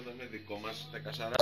εδώ είναι δικό μας 14.